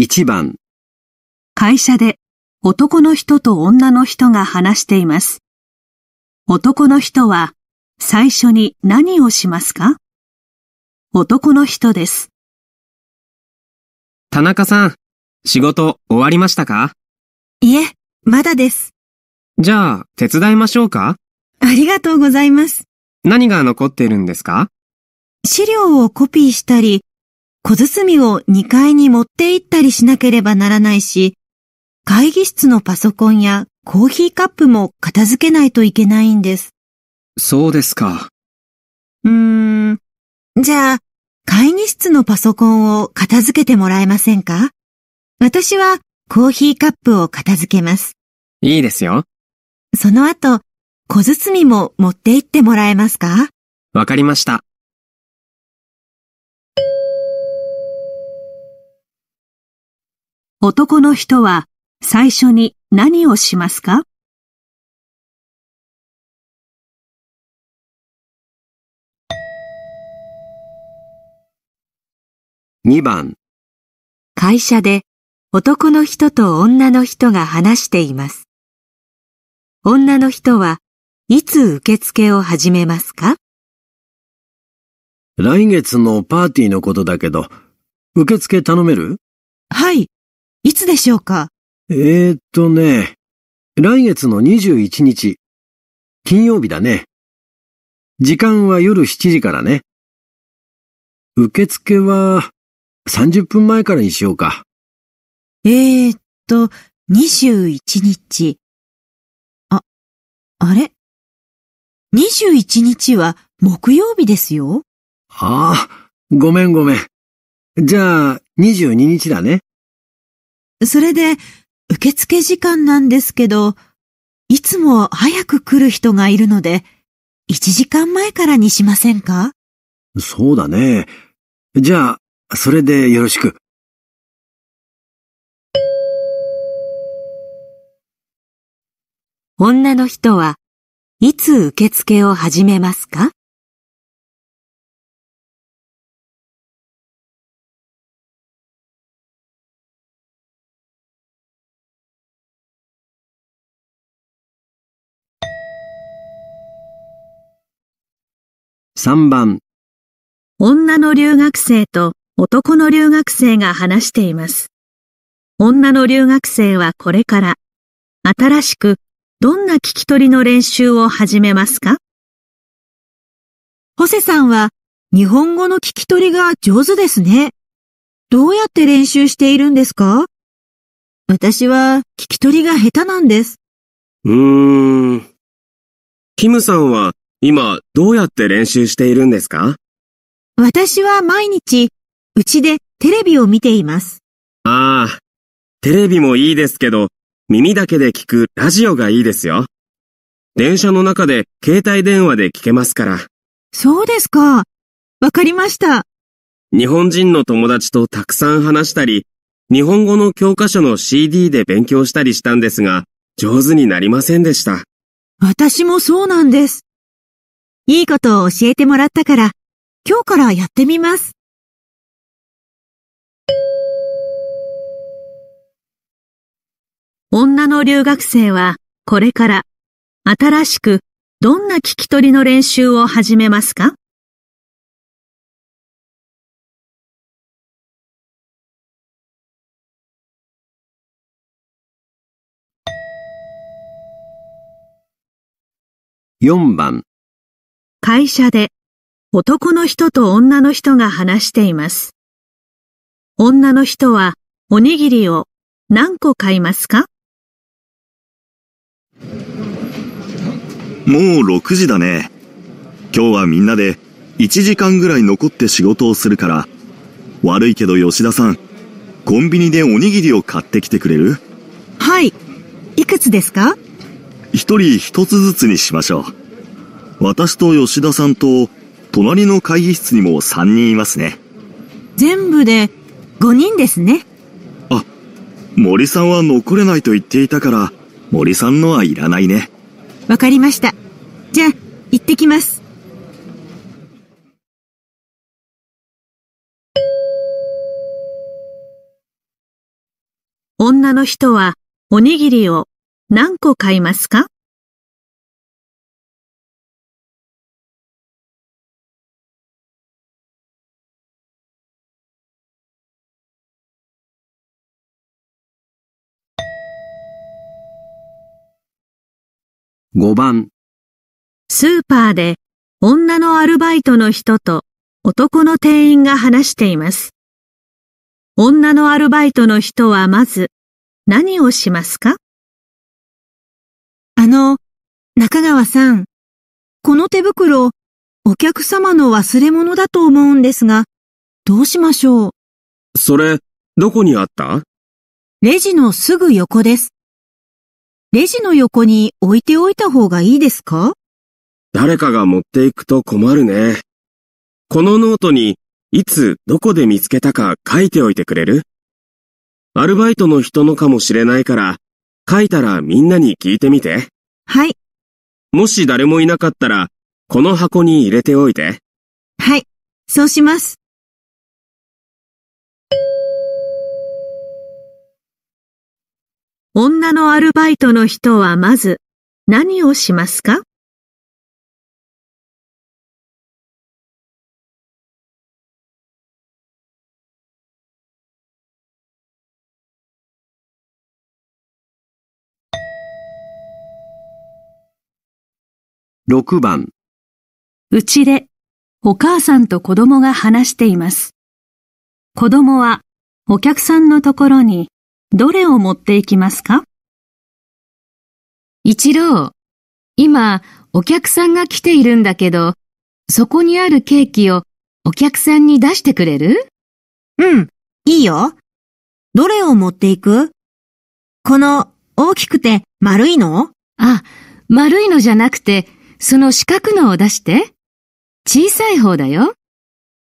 1番、会社で男の人と女の人が話しています。男の人は最初に何をしますか？男の人です。田中さん、仕事終わりましたか？いえ、まだです。じゃあ、手伝いましょうか？ありがとうございます。何が残ってるんですか？資料をコピーしたり、小包を2階に持って行ったりしなければならないし、会議室のパソコンやコーヒーカップも片付けないといけないんです。そうですか。うーん。じゃあ、会議室のパソコンを片付けてもらえませんか？私はコーヒーカップを片付けます。いいですよ。その後、小包も持って行ってもらえますか？わかりました。男の人は最初に何をしますか？2番、会社で男の人と女の人が話しています。女の人はいつ受付を始めますか？来月のパーティーのことだけど、受付頼める？はい。いつでしょうか？えー、っとね、来月の21日、金曜日だね。時間は夜7時からね。受付は30分前からにしようか。えーっと、21日。あ、あれ ?21 日は木曜日ですよ。ああ、ごめんごめん。じゃあ、22日だね。それで、受付時間なんですけど、いつも早く来る人がいるので、1時間前からにしませんか？そうだね。じゃあ、それでよろしく。女の人はいつ受付を始めますか？3番、女の留学生と男の留学生が話しています。女の留学生はこれから新しくどんな聞き取りの練習を始めますか？ホセさんは日本語の聞き取りが上手ですね。どうやって練習しているんですか？私は聞き取りが下手なんです。うーん。キムさんは今どうやって練習しているんですか？私は毎日、うちでテレビを見ています。ああ、テレビもいいですけど、耳だけで聞くラジオがいいですよ。電車の中で携帯電話で聞けますから。そうですか。わかりました。日本人の友達とたくさん話したり、日本語の教科書の CD で勉強したりしたんですが、上手になりませんでした。私もそうなんです。いいことを教えてもらったから、今日からやってみます。女の留学生はこれから新しくどんな聞き取りの練習を始めますか？4番、会社で男の人と女の人が話しています。女の人はおにぎりを何個買いますか？もう6時だね。今日はみんなで1時間ぐらい残って仕事をするから、悪いけど吉田さん、コンビニでおにぎりを買ってきてくれる？はい。いくつですか？一人一つずつにしましょう。私と吉田さんと、隣の会議室にも3人いますね。全部で5人ですね。森さんは残れないと言っていたから、森さんのはいらないね。わかりました。じゃあ、行ってきます。女の人はおにぎりを何個買いますか？5番、スーパーで女のアルバイトの人と男の店員が話しています。女のアルバイトの人はまず何をしますか？あの、中川さん、この手袋、お客様の忘れ物だと思うんですが、どうしましょう？それ、どこにあった？レジのすぐ横です。レジの横に置いておいた方がいいですか？誰かが持っていくと困るね。このノートに、いつどこで見つけたか書いておいてくれる？アルバイトの人のかもしれないから、書いたらみんなに聞いてみて。はい、もし誰もいなかったら、この箱に入れておいて。はい、そうします。女のアルバイトの人はまず何をしますか？6番、うちでお母さんと子供が話しています。子供はお客さんのところにどれを持っていきますか？一郎、今、お客さんが来ているんだけど、そこにあるケーキをお客さんに出してくれる？うん、いいよ。どれを持っていく？この大きくて丸いの？あ、丸いのじゃなくて、その四角のを出して。小さい方だよ。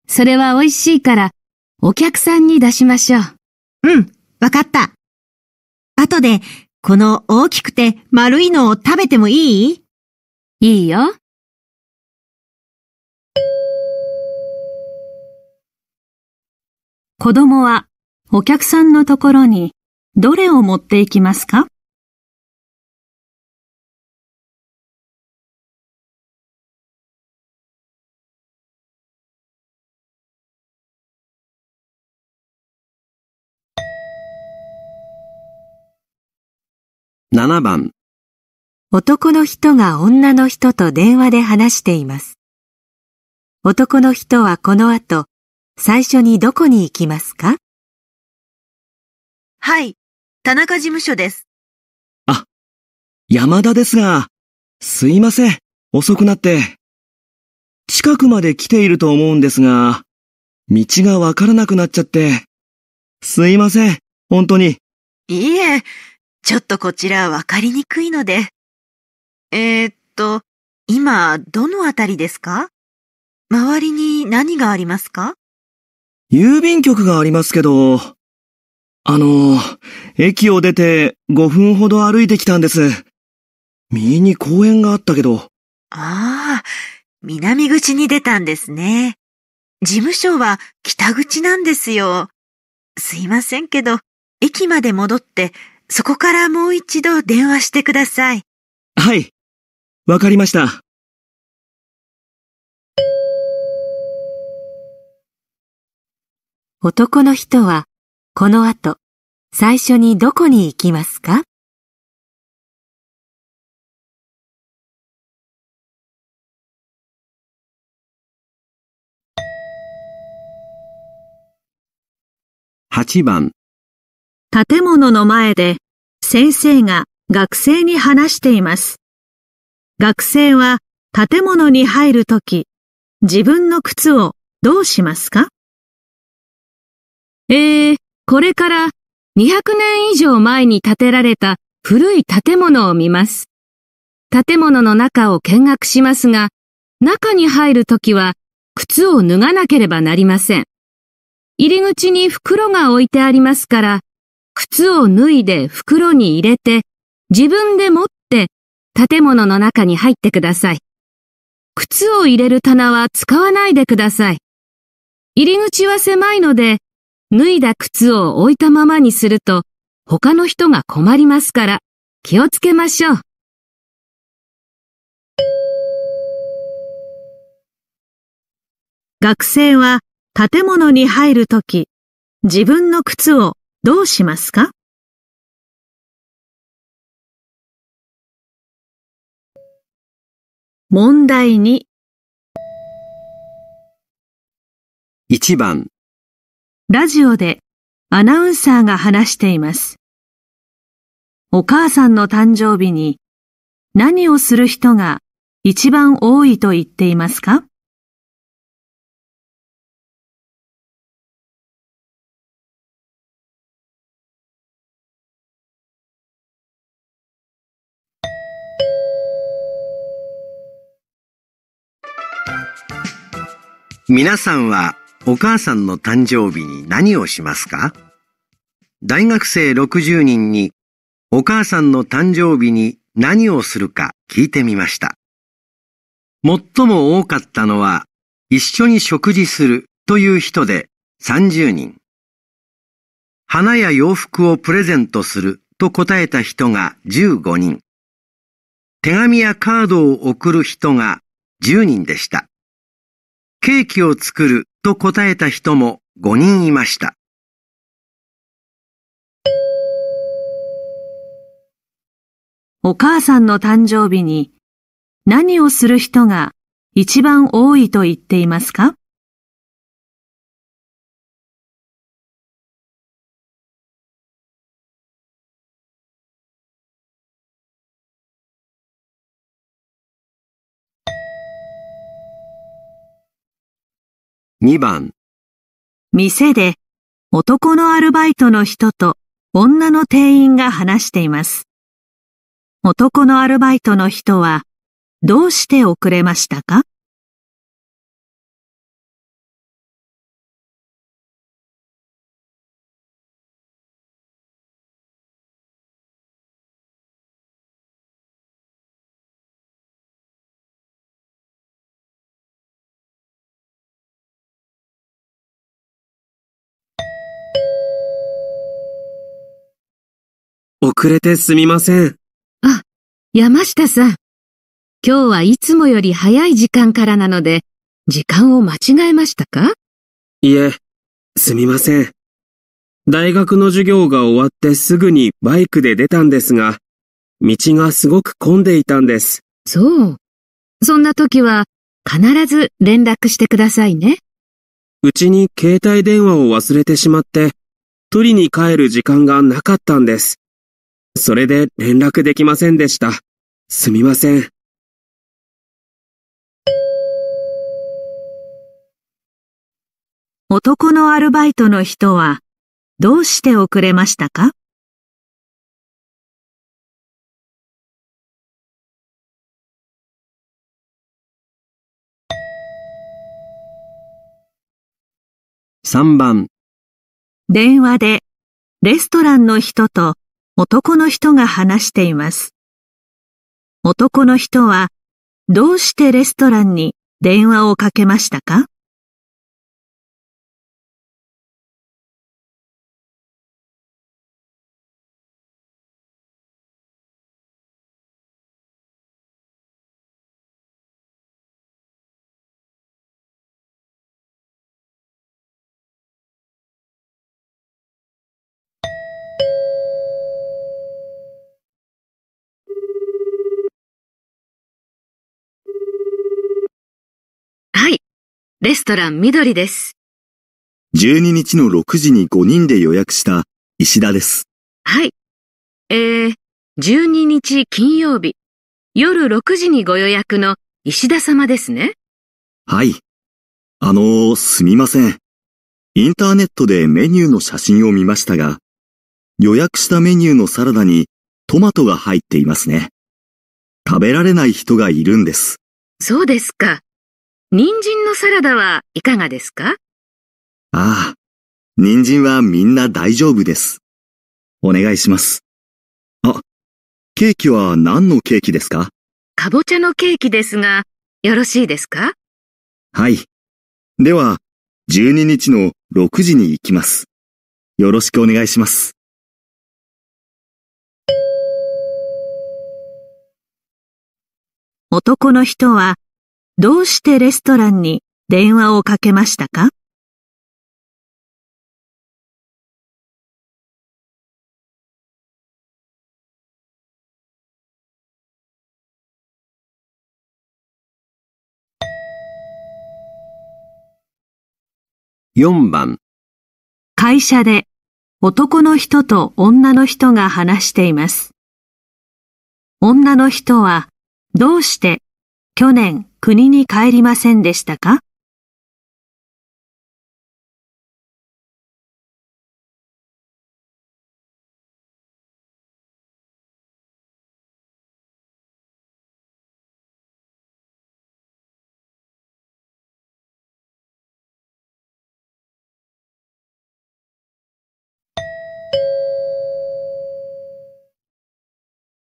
それは美味しいから、お客さんに出しましょう。うん、わかった。後で、この大きくて丸いのを食べてもいい？いいよ。子供はお客さんのところにどれを持っていきますか？7番、男の人が女の人と電話で話しています。男の人はこの後、最初にどこに行きますか？はい、田中事務所です。山田ですが、すいません、遅くなって。近くまで来ていると思うんですが、道がわからなくなっちゃって。すいません、本当に。いいえ、ちょっとこちらわかりにくいので。えー、っと、今、どのあたりですか？周りに何がありますか？郵便局がありますけど、あの、駅を出て5分ほど歩いてきたんです。右に公園があったけど、ああ、南口に出たんですね。事務所は北口なんですよ。すいませんけど、駅まで戻って、そこからもう一度電話してください。はい、わかりました。男の人は、この後、最初にどこに行きますか？8番、建物の前で先生が学生に話しています。学生は建物に入るとき、自分の靴をどうしますか？えー、これから200年以上前に建てられた古い建物を見ます。建物の中を見学しますが、中に入るときは靴を脱がなければなりません。入り口に袋が置いてありますから、靴を脱いで袋に入れて、自分で持って建物の中に入ってください。靴を入れる棚は使わないでください。入り口は狭いので、脱いだ靴を置いたままにすると、他の人が困りますから気をつけましょう。学生は建物に入るとき、自分の靴をどうしますか？問題に1番、ラジオでアナウンサーが話しています。お母さんの誕生日に何をする人が一番多いと言っていますか？皆さんはお母さんの誕生日に何をしますか？大学生60人にお母さんの誕生日に何をするか聞いてみました。最も多かったのは一緒に食事するという人で30人。花や洋服をプレゼントすると答えた人が15人。手紙やカードを送る人が10人でした。ケーキを作ると答えた人も5人いました。お母さんの誕生日に何をする人が一番多いと言っていますか？2番、店で男のアルバイトの人と女の店員が話しています。男のアルバイトの人はどうして遅れましたか？遅れてすみません。山下さん。今日はいつもより早い時間からなので、時間を間違えましたか？いえ、すみません。大学の授業が終わってすぐにバイクで出たんですが、道がすごく混んでいたんです。そう。そんな時は必ず連絡してくださいね。うちに携帯電話を忘れてしまって、取りに帰る時間がなかったんです。それで連絡できませんでした。すみません。男のアルバイトの人はどうして遅れましたか？3番、電話でレストランの人と男の人が話しています。男の人はどうしてレストランに電話をかけましたか？レストラン緑です。12日の6時に5人で予約した石田です。はい。えー、12日金曜日、夜6時にご予約の石田様ですね。はい。あのー、すみません。インターネットでメニューの写真を見ましたが、予約したメニューのサラダにトマトが入っていますね。食べられない人がいるんです。そうですか。人参のサラダはいかがですか？ああ、人参はみんな大丈夫です。お願いします。あ、ケーキは何のケーキですか？かぼちゃのケーキですが、よろしいですか？はい。では、12日の6時に行きます。よろしくお願いします。男の人はどうしてレストランに電話をかけましたか？4番、会社で男の人と女の人が話しています。女の人はどうして去年国に帰りませんでしたか？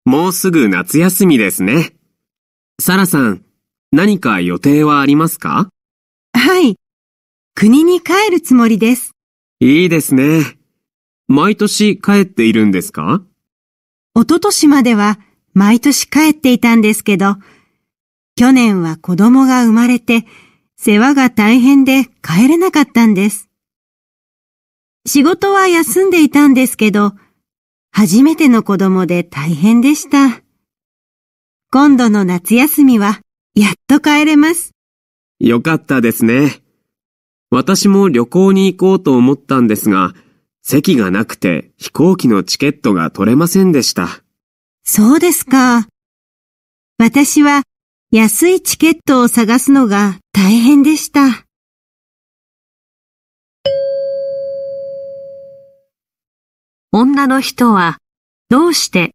もうすぐ夏休みですね。サラさん、何か予定はありますか？はい。国に帰るつもりです。いいですね。毎年帰っているんですか？一昨年までは毎年帰っていたんですけど、去年は子供が生まれて世話が大変で帰れなかったんです。仕事は休んでいたんですけど、初めての子供で大変でした。今度の夏休みはやっと帰れます。よかったですね。私も旅行に行こうと思ったんですが、席がなくて飛行機のチケットが取れませんでした。そうですか。私は安いチケットを探すのが大変でした。女の人はどうして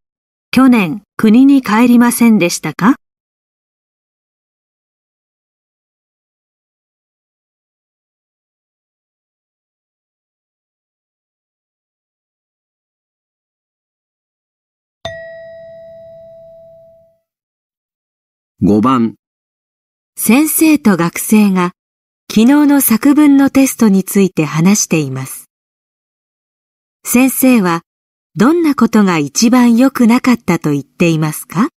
去年国に帰りませんでしたか？5番、先生と学生が昨日の作文のテストについて話しています。先生はどんなことが一番良くなかったと言っていますか？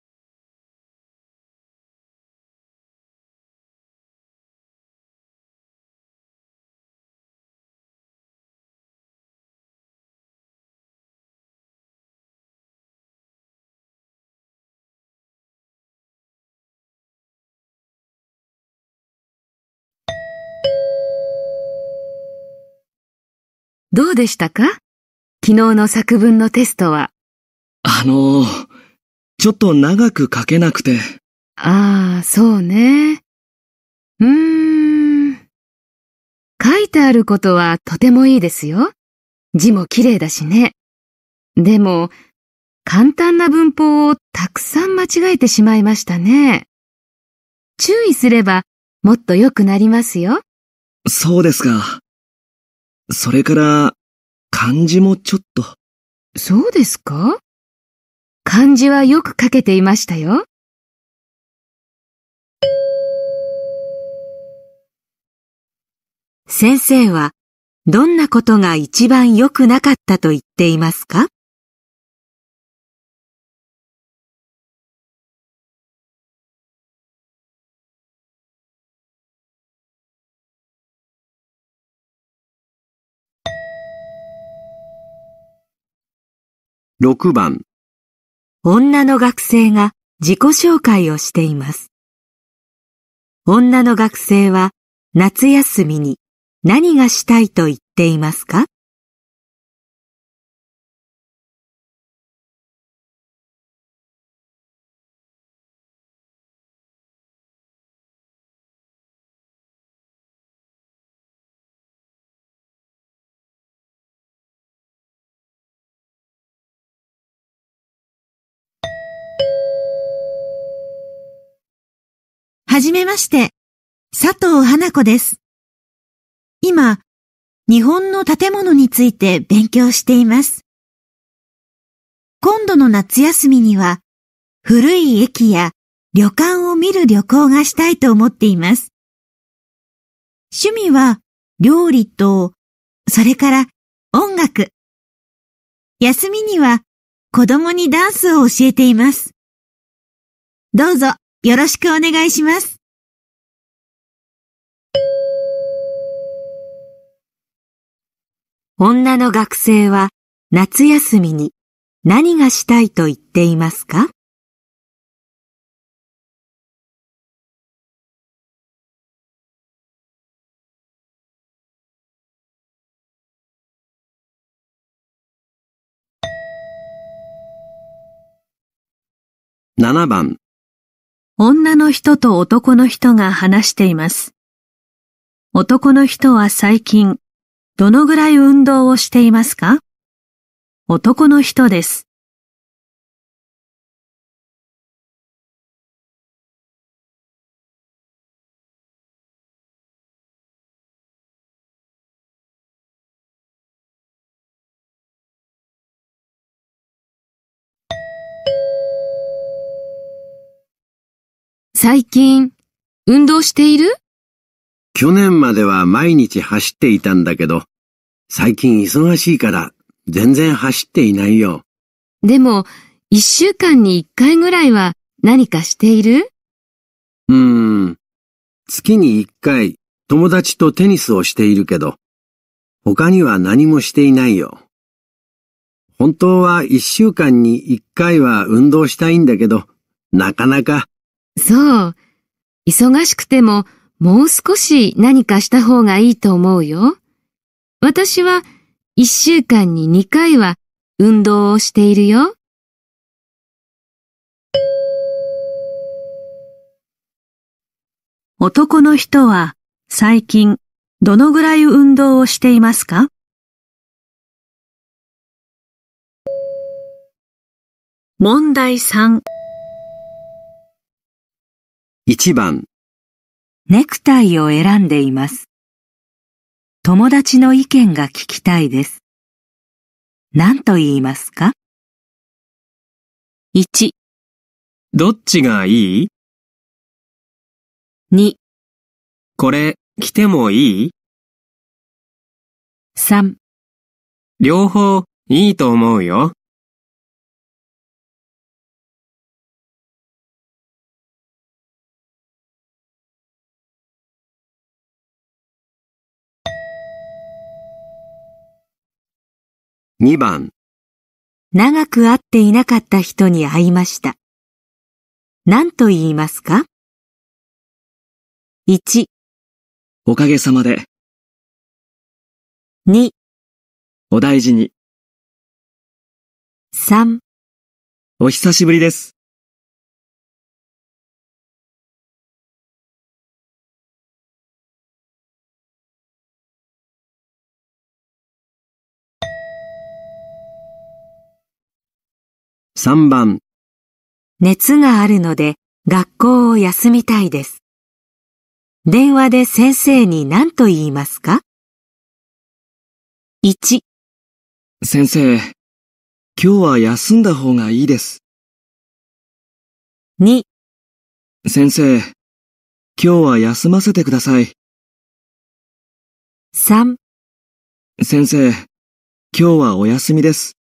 どうでしたか？昨日の作文のテストは。あの、ちょっと長く書けなくて。ああ、そうね。うーん。書いてあることはとてもいいですよ。字も綺麗だしね。でも、簡単な文法をたくさん間違えてしまいましたね。注意すればもっと良くなりますよ。そうですか。それから、漢字もちょっと。そうですか？漢字はよく書けていましたよ。先生はどんなことが一番良くなかったと言っていますか？6番、女の学生が自己紹介をしています。女の学生は夏休みに何がしたいと言っていますか？はじめまして、佐藤花子です。今、日本の建物について勉強しています。今度の夏休みには、古い駅や旅館を見る旅行がしたいと思っています。趣味は料理と、それから音楽。休みには子供にダンスを教えています。どうぞよろしくお願いします。女の学生は夏休みに何がしたいと言っていますか？7番、女の人と男の人が話しています。男の人は最近、どのぐらい運動をしていますか？男の人です。最近、運動している？去年までは毎日走っていたんだけど、最近忙しいから全然走っていないよ。でも、一週間に一回ぐらいは何かしている？うーん。月に一回友達とテニスをしているけど、他には何もしていないよ。本当は一週間に一回は運動したいんだけど、なかなか、そう。忙しくても、もう少し何かした方がいいと思うよ。私は、一週間に二回は運動をしているよ。男の人は最近どのぐらい運動をしていますか？問題3 1番、ネクタイを選んでいます。友達の意見が聞きたいです。何と言いますか ?1、どっちがいい？2、これ、着てもいい？3両方、いいと思うよ。2番、長く会っていなかった人に会いました。何と言いますか ?1、おかげさまで、2、お大事に、3お久しぶりです。3番、熱があるので学校を休みたいです。電話で先生に何と言いますか ?1、先生、今日は休んだ方がいいです。2、先生、今日は休ませてください。3先生、今日はお休みです。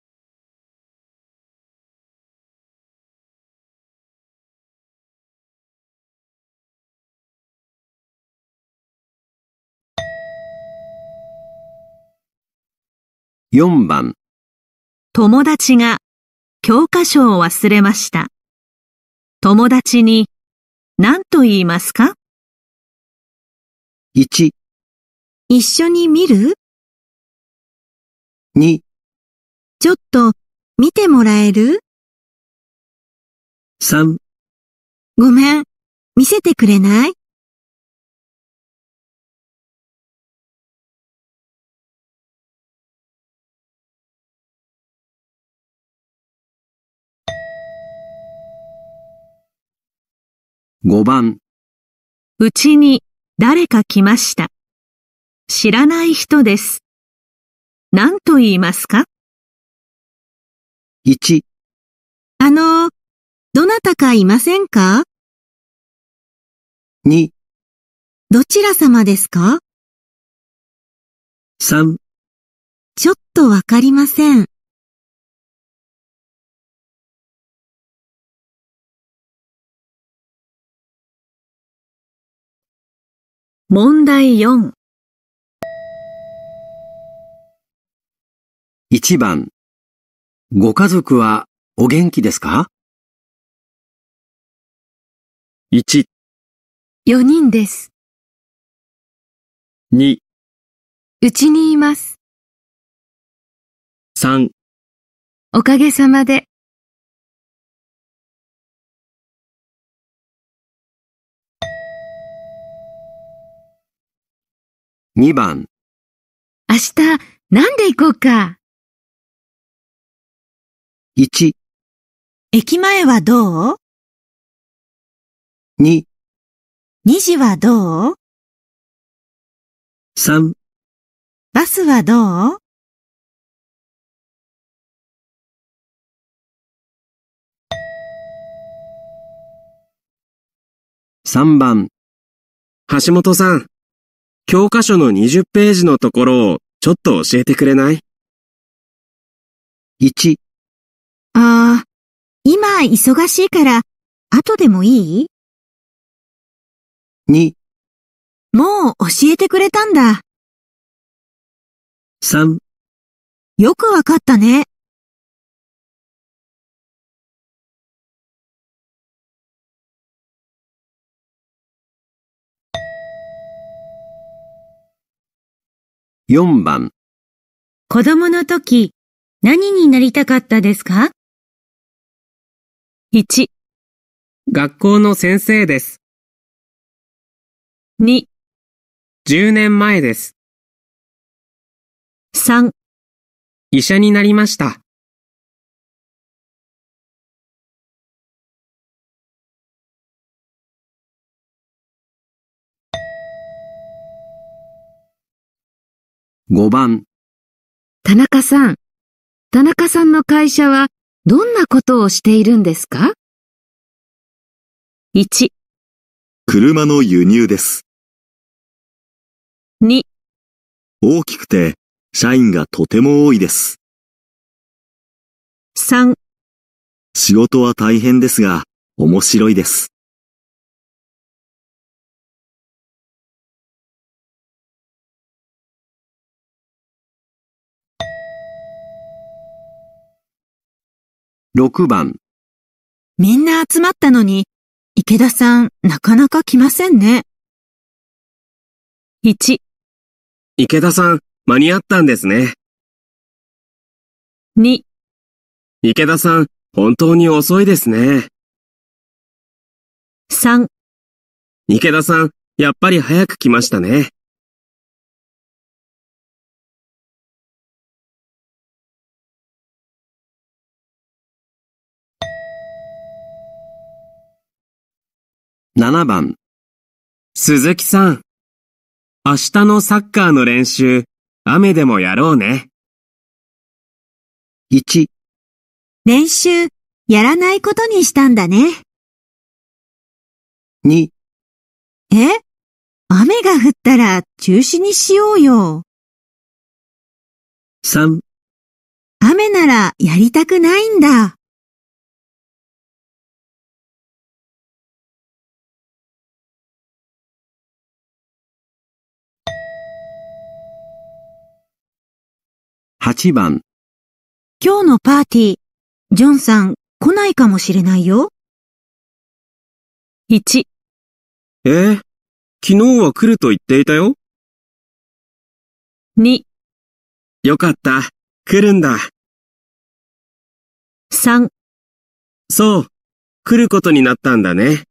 4番、友達が教科書を忘れました。友達に何と言いますか？1、一緒に見る？2、ちょっと見てもらえる？3、ごめん、見せてくれない？5番、うちに誰か来ました。知らない人です。何と言いますか？1、あの、どなたかいませんか？2、どちら様ですか？3ちょっとわかりません。問題4。1番。ご家族はお元気ですか？1、4人です。2、うちにいます。3、おかげさまで。2番。明日、なんで行こうか？1、駅前はどう？2、?2 時はどう？3、バスはどう？3番。橋本さん。教科書の20ページのところをちょっと教えてくれない？1、ああ、今忙しいから、後でもいい？2、もう教えてくれたんだ。3、よくわかったね。4番。子供の時、何になりたかったですか？1、学校の先生です。2、10年前です。?3、医者になりました。5番。田中さん。田中さんの会社はどんなことをしているんですか ?1、車の輸入です。2、大きくて、社員がとても多いです。3、仕事は大変ですが、面白いです。6番。みんな集まったのに、池田さん、なかなか来ませんね。1、池田さん、間に合ったんですね。2、池田さん、本当に遅いですね。3、池田さん、やっぱり早く来ましたね。7番。鈴木さん。明日のサッカーの練習、雨でもやろうね。1、練習、やらないことにしたんだね。2、え？雨が降ったら中止にしようよ。3、雨ならやりたくないんだ。8番。今日のパーティー、ジョンさん来ないかもしれないよ。1、え？ー、昨日は来ると言っていたよ。2、よかった。来るんだ。3、そう。来ることになったんだね。